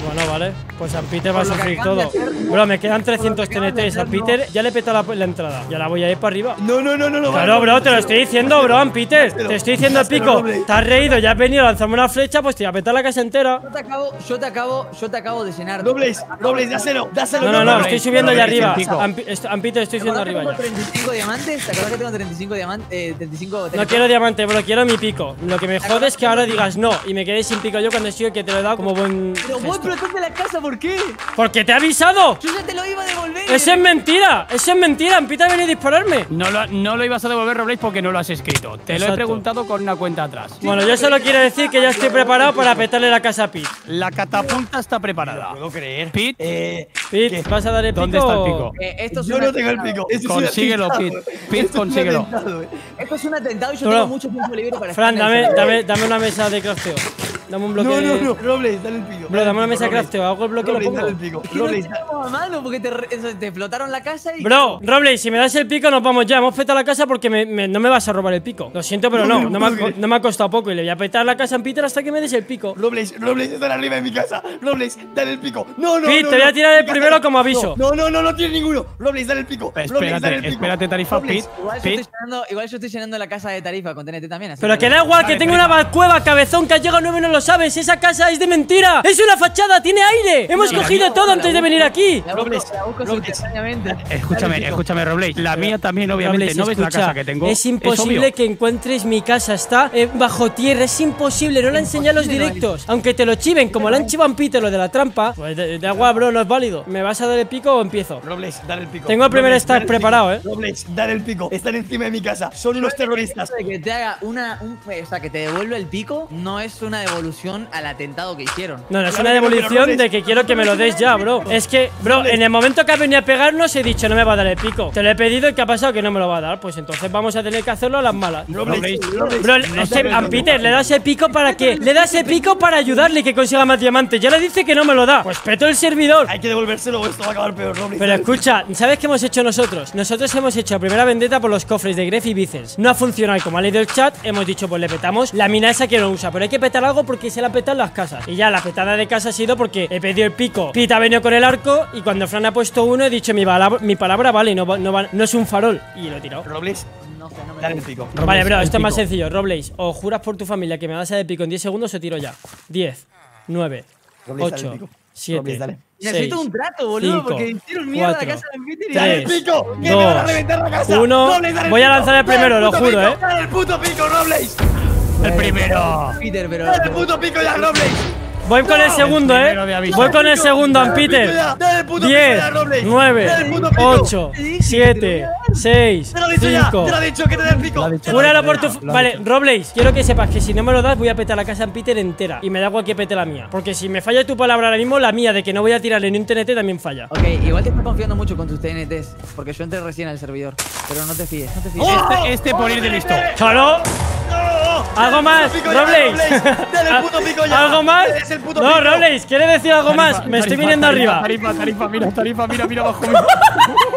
S1: Bueno, vale. Pues San Peter va a sufrir todo. Bro, me quedan 300
S5: por lo que acaban de
S1: TNT. San
S5: hacer, no.
S1: Peter ya le he petado la, la entrada. Ya la voy a ir para arriba.
S4: No, no, no, no, no.
S1: Claro, bro, te lo estoy diciendo, bro, San Peter. Te estoy diciendo el pico. Te has reído, ya has venido a lanzarme una flecha, pues te voy a petar la casa entera.
S5: Yo te acabo, yo te acabo, yo te acabo de llenar.
S4: Robles, Robles, dáselo, dáselo.
S1: No, no, no, estoy subiendo allá arriba. Am Peter, estoy
S5: ¿Te
S1: subiendo arriba ya.
S5: 35 diamantes? ¿Te acuerdas que tengo 35 diamantes? Eh, 35
S1: No quiero diamante, bro, quiero mi pico. Lo que me jode es que ahora digas no y me quedé sin pico yo cuando estoy que te lo he dado como buen.
S5: Pero vos la casa, ¿por qué?
S1: ¡Porque te he avisado!
S5: Yo ya te lo iba a devolver.
S1: ¡Eso es mentira! ¡Eso es mentira! Am Peter ha venido a dispararme.
S2: No lo, no lo ibas a devolver, Robléis, porque no lo has escrito. Te lo
S1: Exacto.
S2: he preguntado con una cuenta atrás.
S1: Bueno, yo solo quiero decir que ya estoy preparado para petarle la casa a Pete.
S2: La catapulta está preparada.
S4: puedo creer.
S2: Pit,
S4: Eh,
S1: Pete, ¿vas a dar el pico?
S2: ¿Dónde está el pico?
S5: Eh, esto es
S4: yo no tengo el pico. Esto
S2: Consíguelo,
S4: atentado,
S2: Pete.
S4: eh.
S2: Pete,
S4: Esto es
S2: consíguelo.
S4: atentado, eh.
S5: Esto es un atentado y yo
S1: Bro.
S5: tengo mucho tiempo libre para
S1: Fran, dame, dame, dame una mesa de crafteo. Dame un bloque
S4: No, no, no, Robles, dale el pico.
S1: Bro, dame una mesa de
S4: Robles.
S1: crafteo. Hago el bloque y lo
S4: Robles, dale el
S1: pongo.
S4: pico. Robles,
S5: tenemos a mano porque te, re- eso, te explotaron la casa y.
S1: Bro, Roble, si me das el pico, nos vamos ya. Hemos petado la casa porque me- me- no me vas a robar el pico. Lo siento, pero no. No me, ha, no me ha costado poco. Y le voy a petar la casa a Peter hasta que me des el pico.
S4: Robles, Robles, están arriba de mi casa. Robles, dale el pico. No, no,
S1: Pete,
S4: no,
S1: te voy a tirar el primero como aviso.
S4: No, no, no, no tiene ninguno. Robles, dale el pico. Robles,
S2: espérate,
S4: pico.
S2: espérate, Tarifa,
S4: Robles,
S2: Pit.
S5: Igual yo,
S2: Pit.
S5: estoy llenando, igual yo estoy llenando la casa de tarifa con TNT también.
S1: Pero que da igual, que tengo una cueva, cabezón, que has llegado nueve y no lo sabes. Esa casa es de mentira. Es una fachada, tiene aire. Hemos cogido todo antes de venir aquí.
S5: La
S4: Robles,
S5: la simultáneamente.
S2: Escúchame, escúchame, Robles. La mía también, obviamente.
S1: Robles,
S2: ¿No ves la casa que tengo?
S1: Es imposible que encuentres mi casa. Está eh, bajo tierra. Es imposible. No la enseñé a los directos. Aunque te lo chiven, como le han chivado a Peter lo de la trampa. Pues de, de agua, bro, no es válido. ¿Me vas a dar el pico o empiezo?
S4: Robles, dale el pico.
S1: Tengo el primer
S4: pico.
S1: preparado, eh.
S4: Robles, dale el pico. Están encima de mi casa. Son unos terroristas.
S5: Que te haga una. un- o sea, que te devuelva el pico no es una devolución al atentado que hicieron.
S1: No, no, es una
S4: que Robles,
S1: de que quiero que me lo des ya, bro. Es que, bro, en el momento que ha venido a pegarnos he dicho no me va a dar el pico. Te lo he pedido y ¿qué ha pasado? Que no me lo va a dar. Pues entonces vamos a tener que hacerlo a las malas. Bro, es que a
S4: que
S1: Peter le das el pico para que. Le das el pico para ayudarle que consiga más diamantes. Ya le dice que no me lo da. Pues peto el servidor.
S4: Hay que devolvérselo o esto va a acabar peor, Robles.
S1: Pero escucha, ¿sabes qué hemos hecho nosotros? Nosotros hemos hecho la primera vendetta por los cofres de Gref y Vicens. No ha funcionado como ha leído el chat, hemos dicho pues le petamos la mina esa que no usa. Pero hay que petar algo porque se la petan las casas. Y ya la petada de casa ha sido porque he pedido el pico. Pita ha venido con el arco y cuando Fran ha puesto uno he dicho mi, palabra- mi palabra vale, no, no, no es un farol. Y lo he tirado.
S4: Robles,
S5: No no me
S4: dale el pico.
S1: vale, bro, esto es más sencillo. Robleis, o juras por tu familia que me vas a dar el pico en 10 segundos o tiro ya. 10, 9,
S4: Robles, dale el
S1: 8,
S4: pico.
S1: 7,
S4: Robles, dale.
S5: Necesito un trato, boludo,
S1: cinco,
S5: porque hicieron mierda
S1: cuatro,
S5: la casa de Peter y
S4: ¡Dale el
S1: Tres,
S4: pico! ¡Que me
S1: dos,
S4: van a reventar la casa!
S1: uno.
S4: Robles, dale el
S1: Voy a lanzar el
S4: ¡Dale
S1: primero, lo juro,
S4: pico!
S1: eh.
S4: ¡Dale el puto pico, Robles!
S2: El primero.
S5: Peter, pero.
S4: ¡Dale el puto pico ya, Robles!
S1: Voy con el segundo, eh. Voy con el segundo,
S4: Dale el pico
S1: Peter.
S4: ya, Dale el puto pico
S1: 10,
S4: ya, Robles!
S1: 9,
S4: Dale el puto pico.
S1: 8, 7, 6,
S4: ¡Te lo he dicho ya!
S1: 5.
S4: ¡Te lo he dicho que te dé el pico!
S1: Júralo por tu. Vale, Robles, quiero que sepas que si no me lo das, voy a petar la casa en Peter entera. Y me da igual que pete la mía. Porque si me falla tu palabra ahora mismo, la mía de que no voy a tirarle ni un TNT también falla.
S5: Ok, igual te estás confiando mucho con tus TNTs, porque yo entré recién al servidor. Pero no te fíes, no te fíes.
S2: Este, este por ir de listo.
S1: ¡Claro!
S4: ¡No!
S1: ¿Algo más?
S4: Dale el puto pico ya.
S1: ¿Algo más?
S4: Es el puto
S1: No,
S4: pico.
S1: Robles, ¿quieres decir algo más? Me estoy viniendo arriba.
S2: Tarifa, tarifa, mira, tarifa, mira, mira abajo.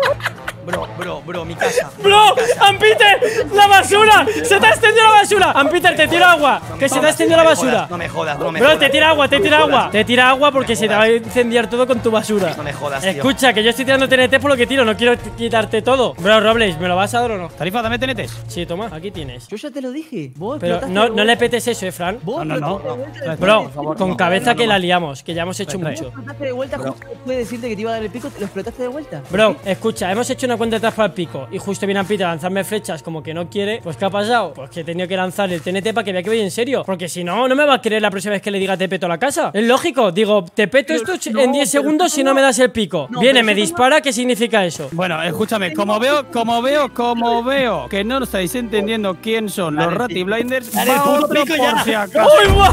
S4: Bro, bro, bro, mi casa.
S1: ¡Bro! ¡Ampiter! ¡La basura! ¡Se te ha extendido la basura! ¡Ampiter, te tiro agua! ¡Que se te ha extendido la
S4: No me jodas,
S1: basura!
S4: No me jodas, no me
S1: Bro,
S4: jodas.
S1: te tira agua, te tira agua. Te tira agua porque se te va a incendiar todo con tu basura.
S4: No me jodas.
S1: Escucha, que yo estoy tirando TNT por lo que tiro, no quiero quitarte todo. Bro, Robles, ¿me lo vas a dar o no?
S2: Tarifa, dame tenetes.
S1: Sí, toma, aquí tienes.
S5: Yo ya te lo dije. Vos
S1: Pero no, le petes eso, eh, Fran.
S5: Vos
S2: No, no, no.
S1: Bro, con cabeza que la liamos, que ya hemos hecho mucho.
S5: De vuelta justo después de decirte que te iba a dar el pico, lo explotaste de vuelta.
S1: Bro, escucha, hemos hecho una cuenta atrás para el pico y justo viene Ampita a lanzarme flechas como que no quiere. Pues ¿qué ha pasado? Pues que he tenido que lanzar el TNT para que vea que voy en serio. Porque si no, no me va a creer la próxima vez que le diga te peto la casa. Es lógico, digo, te peto esto
S5: no,
S1: en 10
S5: pero
S1: segundos si no me das el pico.
S5: No,
S1: Viene, me dispara, ¿qué significa eso?
S2: Bueno, escúchame, como veo, como veo, como veo que no estáis entendiendo quién son los Ratty. Blinders, va otro
S4: pico
S2: por
S4: ya.
S2: si acaso.
S1: ¡Uy, guau!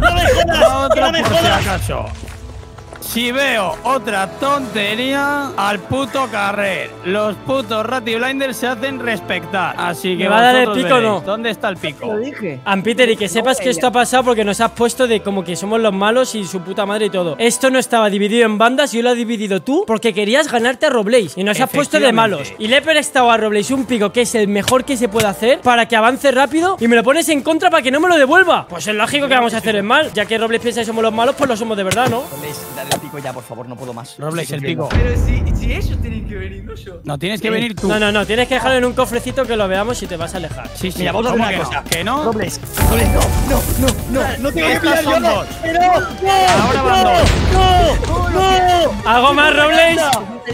S4: No me jodas. No me jodas.
S2: Si veo otra tontería, al puto carrer. Los putos Ratty Blinders se hacen respetar. Así que
S1: ¿Me va a dar el pico o no?
S2: ¿Dónde está el pico?
S5: lo dije.
S1: Ampiter, y que sepas que esto ha pasado porque nos has puesto de como que somos los malos y su puta madre y todo. Esto no estaba dividido en bandas, yo lo he dividido tú porque querías ganarte a Roblaze y nos has puesto de malos. Y le he prestado a Roblaze un pico que es el mejor que se puede hacer para que avance rápido y me lo pones en contra para que no me lo devuelva. Pues es lógico que vamos a hacer el mal, ya que Roblaze piensa que somos los malos, pues lo somos de verdad, ¿no?
S4: Robles, dale el pico ya, por favor, no puedo más.
S2: Robles, el pico.
S5: Pero si, si ellos tienen que venir, no yo.
S2: No, tienes que venir tú.
S1: No, no, no, tienes que dejarlo en un cofrecito que lo veamos y te vas a alejar.
S2: Sí, sí.
S4: Mira, vamos a hacer
S2: ¿Cómo
S4: una
S2: que
S4: cosa.
S2: no? ¿Que no?
S4: Robles, Robles, no, no, no, no, no pillar yo. Pero, no,
S2: Ahora van dos.
S4: no, no.
S1: ¿Algo más, Roblaze?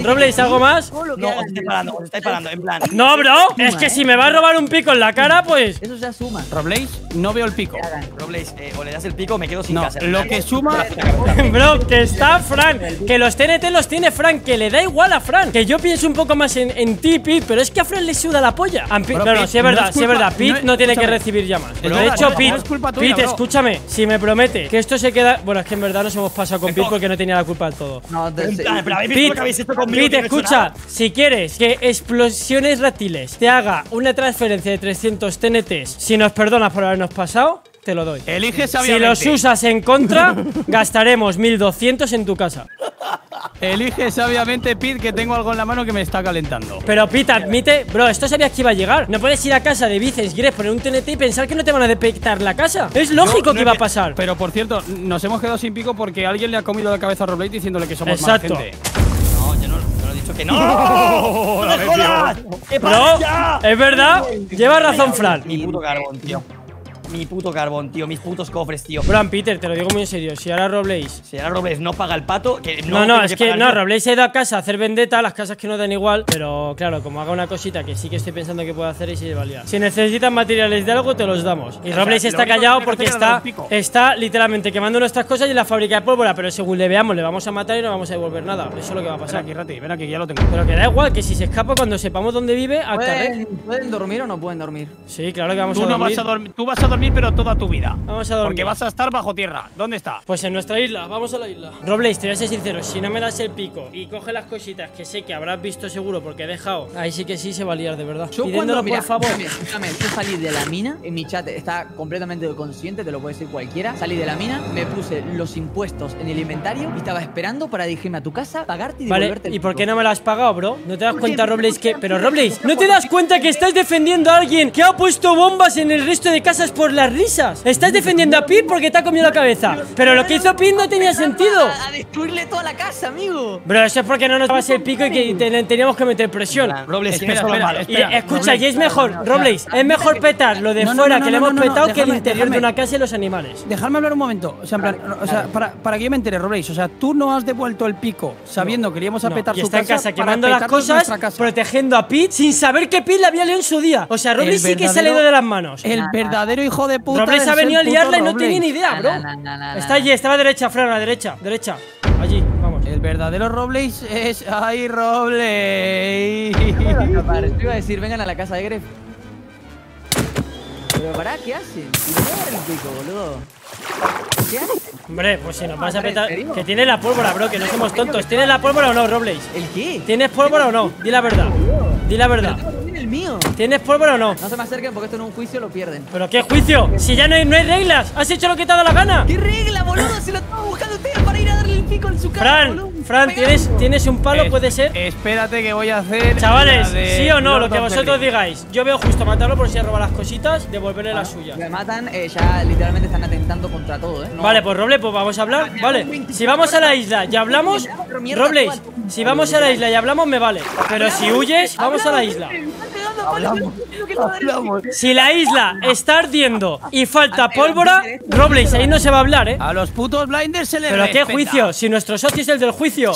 S1: Roblaze, ¿algo más?
S4: No, os estáis parando, os estáis parando, en plan.
S1: No, bro, es que si me va a robar un pico en la cara, pues...
S5: Eso ya suma.
S2: Roblaze, no veo el pico.
S4: Robles, eh, o le das el pico o me quedo sin
S2: No,
S4: casa.
S2: lo que suma.
S1: Bro, que está Fran, que los TNT los tiene Fran, que le da igual a Fran. Que yo pienso un poco más en, en ti, Pete, pero es que a Fran le suda la polla. A Pete-
S2: Bro,
S1: no, no,
S2: Pete,
S1: sí es
S2: no
S1: verdad,
S2: es
S1: sí es verdad. Pete
S2: no
S1: no, tiene que recibir llamadas.
S2: Bro,
S1: de hecho,
S2: no
S1: Pete,
S2: es culpa tuya,
S1: Pete, escúchame, si me promete que esto se queda. Bueno, es que en verdad nos hemos pasado con Pete porque no tenía la culpa del todo.
S5: No, te-
S4: En plan, pero habéis visto lo que habéis hecho conmigo.
S1: Pete, escucha,
S4: nada?
S1: si quieres que Explosiones Reptiles te haga una transferencia de 300 TNTs, si nos perdonas por habernos pasado, te lo doy.
S2: Elige
S1: Si
S2: sabiamente.
S1: los usas en contra, gastaremos 1200 en tu casa.
S2: Elige sabiamente, Pete, que tengo algo en la mano que me está calentando.
S1: Pero Pete, admite, bro, esto sabías que iba a llegar. No puedes ir a casa de Vicens, quieres poner un TNT y pensar que no te van a detectar la casa. Es lógico
S2: No,
S1: que
S2: no
S1: iba a pasar.
S2: Pero por cierto, nos hemos quedado sin pico porque alguien le ha comido la cabeza a Roblaze diciéndole que somos
S1: Exacto.
S2: mala gente.
S4: No, yo no, no he dicho que no. ¡No me jodas! ¡Que ya!
S1: es verdad, lleva razón Fran.
S4: Mi puto carbón, tío. Mi puto carbón, tío. Mis putos cofres, tío.
S1: Bro, Peter, te lo digo muy en serio. Si ahora Roblaze
S4: Si ahora Robles no paga el pato, que no
S1: No, no, es que no,
S4: yo.
S1: Roblaze ha ido a casa a hacer vendetta, las casas que no dan igual, pero claro, como haga una cosita que sí que estoy pensando que puede hacer y se va a liar. Si necesitan materiales de algo, te los damos. Y
S2: lo
S1: está callado porque está, está literalmente quemando nuestras cosas y en la fábrica de pólvora, pero según le veamos, le vamos a matar y no vamos a devolver nada. Eso es lo que va a
S2: Ven
S1: pasar.
S2: aquí, Rati, ven aquí, que ya lo tengo.
S1: Pero que da igual, que si se escapa cuando sepamos dónde vive.
S5: ¿Pueden, ¿Pueden dormir o no pueden dormir?
S1: Sí, claro que vamos
S2: Tú
S1: a
S2: no
S1: dormir.
S2: vas a dormir, tú vas a dormir, pero toda tu vida.
S1: Vamos a dormir.
S2: Porque vas a estar bajo tierra. ¿Dónde está?
S1: Pues en nuestra isla, vamos a la isla. Robles, te voy a ser sincero, si no me das el pico y coge las cositas que sé que habrás visto seguro porque he dejado, ahí sí que sí se va a liar de verdad.
S5: Yo
S1: Pidiéndolo,
S5: cuando, mira,
S1: por favor.
S5: escúchame, yo salí de la mina, en mi chat está completamente consciente, te lo puede decir cualquiera. Salí de la mina, me puse los impuestos en el inventario y estaba esperando para dirigirme a tu casa, pagarte y
S1: Vale,
S5: devolverte el
S1: ¿y por qué no me lo has pagado, bro? ¿No te das cuenta, Robles, que... Pero, Robles, ¿no te das cuenta que estás defendiendo a alguien que ha puesto bombas en el resto de casas por las risas? Estás defendiendo a Pete porque te ha comido la cabeza. Pero lo que hizo Pete no tenía sentido.
S5: A, a destruirle toda la casa, amigo.
S1: Bro, eso es porque no nos dabas el pico y que te- teníamos que meter presión.
S4: Robles,
S2: Espera,
S1: escucha,
S2: Robles.
S1: y es mejor, Robles, es mejor petar lo de
S2: No, no,
S1: fuera
S2: no,
S1: que le
S2: no,
S1: hemos
S2: no, no,
S1: petado que el
S2: déjame,
S1: interior de una casa y los animales.
S2: Dejadme hablar un momento. O sea, en plan, o sea, para, para que yo me entere, Roblaze. O sea, tú no has devuelto el pico sabiendo que le íbamos a
S1: No,
S2: petar
S1: y
S2: su
S1: está en casa
S2: para
S1: quemando las
S2: petarnos
S1: cosas,
S2: nuestra casa.
S1: protegiendo a Pete sin saber que Pete le había leído en su día. O sea, Robles sí que se le ha ido de las manos.
S2: El verdadero hijo de puta.
S1: Robles
S2: es
S1: ha venido a liarla y no tenía ni idea, bro.
S5: Na, na, na, na,
S1: Está allí, está a la derecha, Fran, a la derecha, derecha. Allí, vamos.
S2: El verdadero Robles es. ¡Ay, Robles!
S5: Yo iba a decir, vengan a la casa de Gref. Pero pará, ¿qué hacen? Y el pico, boludo.
S1: Hombre, pues si nos vas a
S5: ¿en
S1: petar. Que tiene la pólvora, bro, que no somos tontos. ¿Tienes la pólvora o no, Robles?
S5: ¿El qué?
S1: ¿Tienes pólvora o no? Di la verdad. Di la verdad.
S5: el mío.
S1: ¿Tienes pólvora o no?
S5: No se me acerquen porque esto en un juicio lo pierden.
S1: ¿Pero qué juicio? Si ya no hay, no hay reglas. ¿Has hecho lo que te ha dado la gana?
S5: ¿Qué regla, boludo? Si lo estaba buscando ustedes para ir a darle el pico en su cara,
S1: Fran,
S5: boludo.
S1: Fran, ¿tienes. ¿tienes un palo?
S2: Es-
S1: ¿Puede ser?
S2: Espérate que voy a hacer.
S1: Chavales, sí o no, lo que vosotros digáis. Yo veo justo matarlo por si ha robado las cositas, devolverle las
S5: Si
S1: suyas.
S5: me matan, eh, ya literalmente están atentando contra todo, ¿eh? No.
S1: Vale, pues Roble, pues vamos a hablar. Vale, si vamos a la isla y hablamos, Robles, si vamos a la isla y hablamos, me vale. Pero si huyes, vamos a la isla.
S5: Hablamos.
S2: Hablamos.
S1: Si la isla está ardiendo y falta pólvora, Robles, ahí no se va a hablar, ¿eh?
S2: A los putos blinders se les
S1: Pero qué juicio, si nuestro socio es el del juicio.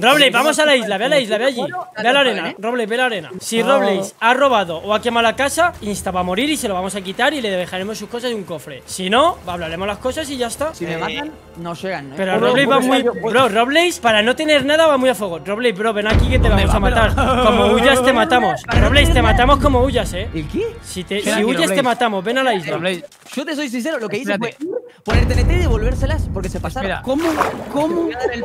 S1: Robles, vamos a la isla, ve a la isla, ve allí. Ve a la arena, Robles, ve a la arena. Si Robles ha robado o ha quemado la casa, insta va a morir y se lo vamos a quitar y le dejaremos sus cosas en un cofre. Si no, hablaremos las cosas y ya está.
S5: Si me matan, no llegan, ¿eh?
S1: Pero Robles va
S4: pues,
S1: muy. Bro, Robles, para no tener nada, va muy a fuego. Robles, bro, ven aquí que te
S2: ¿Dónde
S1: vamos a matar. Como huyas, te matamos. Robles, te matamos como huyas, eh.
S5: ¿El qué?
S1: Si, te, si huyes, te matamos. Ven a la isla.
S2: Robles,
S5: Yo te soy sincero, lo que hice fue ir, poner TNT y devolvérselas porque se pasaron.
S2: ¿cómo? ¿Cómo?
S5: El.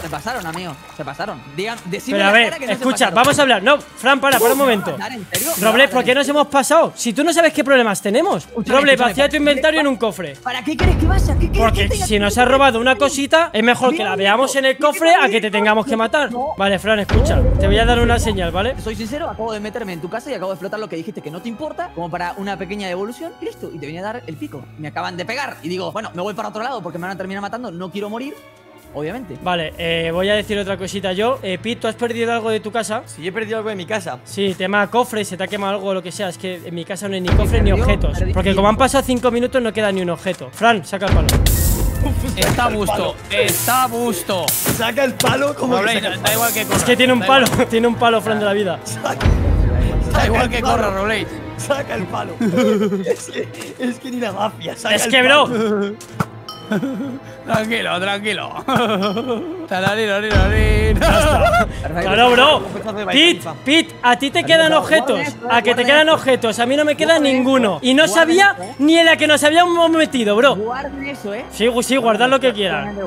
S5: Se pasaron, amigo. Se pasaron. Digan, decime
S1: Pero a ver,
S5: cara que no se
S1: escucha, vamos a hablar. No, Fran, para, para un momento.
S5: ¿Me van a matar, en serio? ¿Me van a
S1: Robles, ¿por qué nos hemos pasado? Si tú no sabes qué problemas tenemos.
S5: Escúchame,
S1: Robles,
S5: escúchame,
S1: vacía tu inventario en un cofre.
S5: ¿Para qué quieres que vaya? ¿Qué
S1: Porque
S5: que
S1: si nos has robado una cosita, es mejor que la veamos en el cofre a que te tengamos que matar. Vale, Fran, escucha. Te voy a dar una señal, ¿vale?
S5: Soy sincero, acabo de meterme en tu casa y acabo de explotar lo que dijiste que no te importa, como para una pequeña devolución y listo. Y te venía a dar el pico. Me acaban de pegar y digo, bueno, me voy para otro lado porque me van a terminar matando. No quiero morir, obviamente.
S1: Vale, eh, voy a decir otra cosita yo. Eh, Pete, ¿tú has perdido algo de tu casa?
S4: Yo he perdido algo en mi casa.
S1: Sí, tema cofre, se te ha quemado algo o lo que sea. Es que en mi casa no hay ni cofres ni objetos. Porque como han pasado cinco minutos, no queda ni un objeto. Fran, saca el palo.
S2: Está a gusto. Está a gusto.
S4: Saca el palo como que
S2: Robles,
S4: saca
S2: da, igual que corra.
S1: Es que tiene un palo, tiene un palo, Fran, de la vida.
S2: Da igual que corra, Robles.
S4: Saca el palo. es, que, es que ni la mafia. Saca
S1: Es
S4: el
S1: que,
S4: palo.
S1: bro,
S2: Tranquilo, tranquilo.
S1: Claro, bro.
S4: Baifa.
S1: Pete, a ti te quedan objetos. A que te quedan objetos. A mí no me queda ninguno. Y no sabía ni en la que nos habíamos metido, bro.
S5: Guarden eso, eh.
S1: Sí, sí, guardad lo que quieran.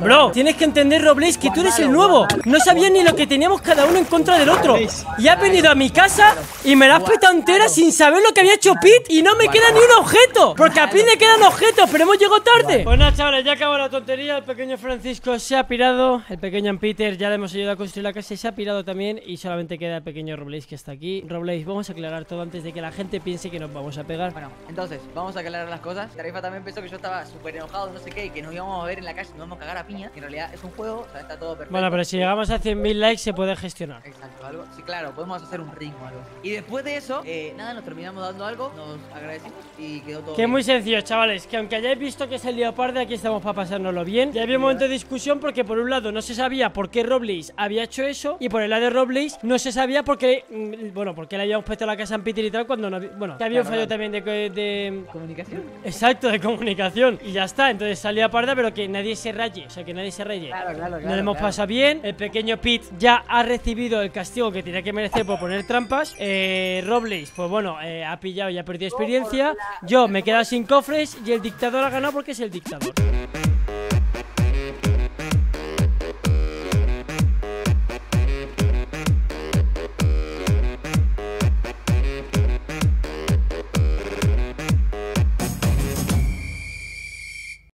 S1: Bro, tienes que entender, Robles, que tú eres el nuevo. No sabía ni lo que teníamos cada uno en contra del otro. Y has venido a mi casa y me la has petado entera sin saber lo que había hecho Pete y no me queda ni un objeto. Porque a Pete le quedan objetos, pero hemos llegado tarde. Pues nada, chavales, ya acabó la tontería. El pequeño Francisco se ha pirado. El pequeño Peter ya le hemos ayudado a construir la casa y se ha pirado también. Y solamente queda el pequeño Robles que está aquí. Robles, vamos a aclarar todo antes de que la gente piense que nos vamos a pegar.
S5: Bueno, entonces, vamos a aclarar las cosas. Tarifa también pensó que yo estaba súper enojado, no sé qué, y que nos íbamos a ver en la calle y nos íbamos a cagar a piña. En realidad es un juego, o sea, está todo perfecto.
S1: Bueno, pero si llegamos a 100.000 likes se puede gestionar.
S5: Exacto, algo. Sí, claro, podemos hacer un ring o algo. Y después de eso, eh, nada, nos terminamos dando algo, nos agradecimos y quedó todo
S1: Que es muy sencillo, chavales, que aunque hayáis visto que es el leopardo, aquí estamos para pasárnoslo bien. Ya había un momento de discusión porque por un lado no se sabía por qué Robles había hecho eso y por el lado de Robles no se sabía por qué, mm, bueno, por qué le habíamos puesto la casa en Peter y tal cuando no había, bueno, que había un fallo también de, co- de
S5: ¿Comunicación?
S1: exacto, de comunicación y ya está, entonces salía parda pero que nadie se raye, o sea, que nadie se raye.
S5: Claro, claro, claro.
S1: Nos lo hemos
S5: claro.
S1: pasado bien. El pequeño Pete ya ha recibido el castigo que tenía que merecer por poner trampas. Eh, Robles, pues bueno, eh, ha pillado y ha perdido experiencia. Yo me he quedado sin cofres y el dictador ha ganado porque es el dictador.